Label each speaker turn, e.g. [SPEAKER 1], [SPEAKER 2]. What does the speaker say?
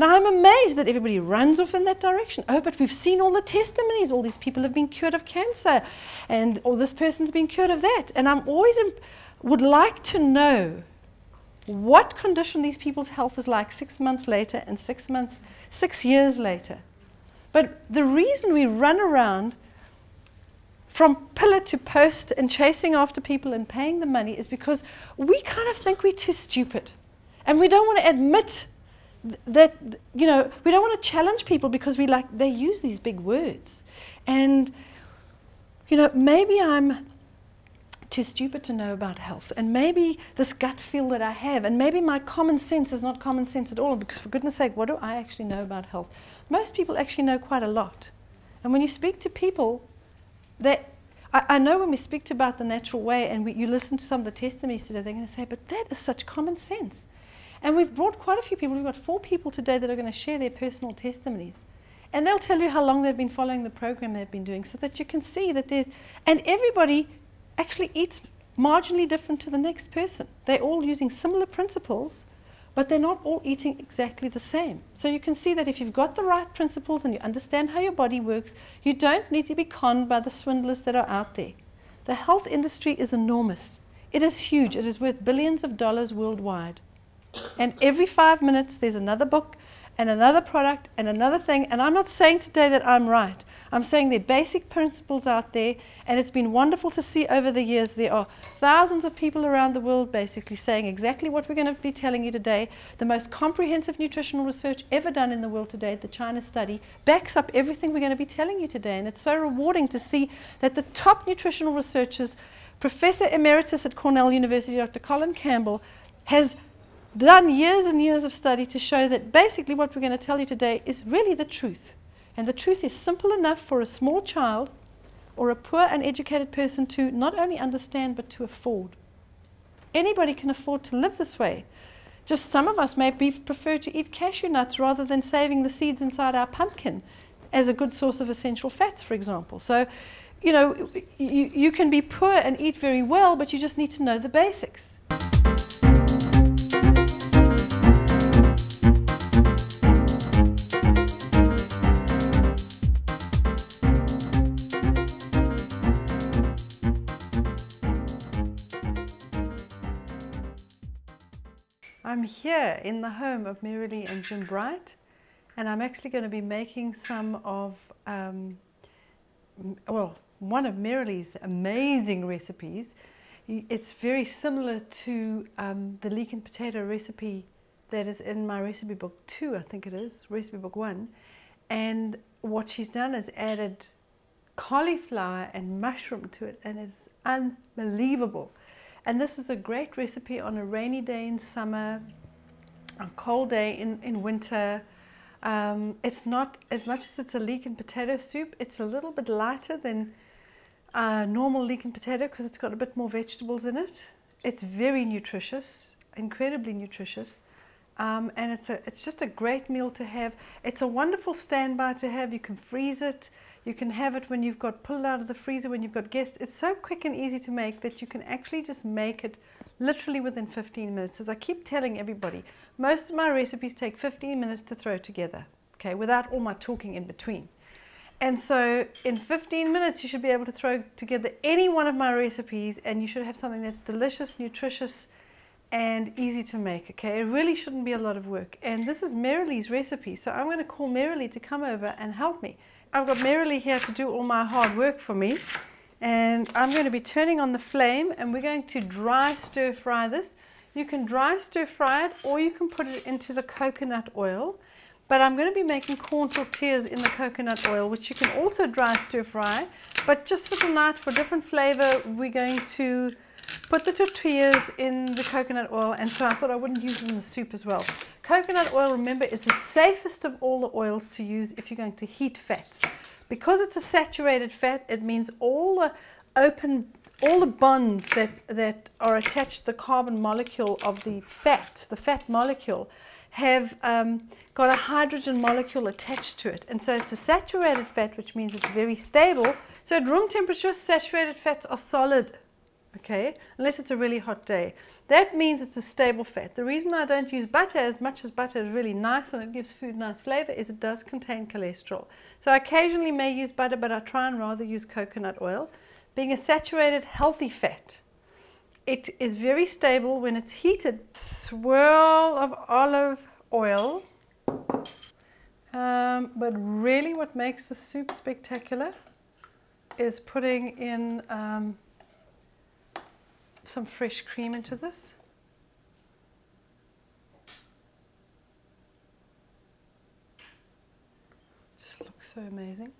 [SPEAKER 1] And I'm amazed that everybody runs off in that direction. Oh, but we've seen all the testimonies. All these people have been cured of cancer, and or this person's been cured of that. And I'm always would like to know what condition these people's health is like six months later and six months, six years later. But the reason we run around from pillar to post and chasing after people and paying the money is because we kind of think we're too stupid. And we don't want to admit that, you know, we don't want to challenge people because we like, they use these big words. And, you know, maybe I'm too stupid to know about health. And maybe this gut feel that I have, and maybe my common sense is not common sense at all, because for goodness sake, what do I actually know about health? Most people actually know quite a lot. And when you speak to people, that I, I know when we speak about the natural way and we, you listen to some of the testimonies today, they're going to say, but that is such common sense. And we've brought quite a few people. We've got four people today that are going to share their personal testimonies. And they'll tell you how long they've been following the program they've been doing so that you can see that there's, and everybody actually eats marginally different to the next person. They're all using similar principles, but they're not all eating exactly the same. So you can see that if you've got the right principles and you understand how your body works, you don't need to be conned by the swindlers that are out there. The health industry is enormous. It is huge. It is worth billions of dollars worldwide. And every five minutes, there's another book and another product and another thing. And I'm not saying today that I'm right. I'm saying there are basic principles out there, and it's been wonderful to see over the years there are thousands of people around the world basically saying exactly what we're going to be telling you today. The most comprehensive nutritional research ever done in the world today, the China study, backs up everything we're going to be telling you today. And it's so rewarding to see that the top nutritional researchers, Professor Emeritus at Cornell University, Dr. Colin Campbell, has done years and years of study to show that basically what we're going to tell you today is really the truth. And the truth is simple enough for a small child or a poor uneducated person to not only understand but to afford. Anybody can afford to live this way. Just some of us may prefer to eat cashew nuts rather than saving the seeds inside our pumpkin as a good source of essential fats, for example. So, you know, you, you can be poor and eat very well, but you just need to know the basics. Here in the home of Mary and Jim Bright, and I'm actually going to be making some of, um, well, one of Marilee's amazing recipes. It's very similar to um, the leek and potato recipe that is in my recipe book two, I think it is, recipe book one. And what she's done is added cauliflower and mushroom to it, and it's unbelievable. And this is a great recipe on a rainy day in summer, a cold day in, in winter. Um, it's not, as much as it's a leek and potato soup, it's a little bit lighter than uh, normal leek and potato because it's got a bit more vegetables in it. It's very nutritious, incredibly nutritious. Um, and it's, a, it's just a great meal to have. It's a wonderful standby to have. You can freeze it. You can have it when you've got pulled out of the freezer, when you've got guests. It's so quick and easy to make that you can actually just make it literally within 15 minutes. As I keep telling everybody, most of my recipes take 15 minutes to throw together, okay, without all my talking in between. And so in 15 minutes, you should be able to throw together any one of my recipes and you should have something that's delicious, nutritious, and easy to make, okay? It really shouldn't be a lot of work. And this is Marilee's recipe, so I'm going to call Marilee to come over and help me. I've got Marilee here to do all my hard work for me. And I'm going to be turning on the flame and we're going to dry stir fry this. You can dry stir fry it or you can put it into the coconut oil. But I'm going to be making corn tortillas in the coconut oil, which you can also dry stir fry. But just for tonight, for different flavor, we're going to put the tortillas in the coconut oil. And so I thought I wouldn't use it in the soup as well. Coconut oil, remember, is the safest of all the oils to use if you're going to heat fats. Because it's a saturated fat, it means all the open, all the bonds that, that are attached to the carbon molecule of the fat, the fat molecule, have um, got a hydrogen molecule attached to it. And so it's a saturated fat, which means it's very stable. So at room temperature, saturated fats are solid. okay, unless it's a really hot day. That means it's a stable fat. The reason I don't use butter as much as butter is really nice and it gives food nice flavor is it does contain cholesterol. So I occasionally may use butter, but I try and rather use coconut oil. Being a saturated healthy fat, it is very stable when it's heated. Swirl of olive oil. Um, but really what makes the soup spectacular is putting in um, some fresh cream into this. Just looks so amazing.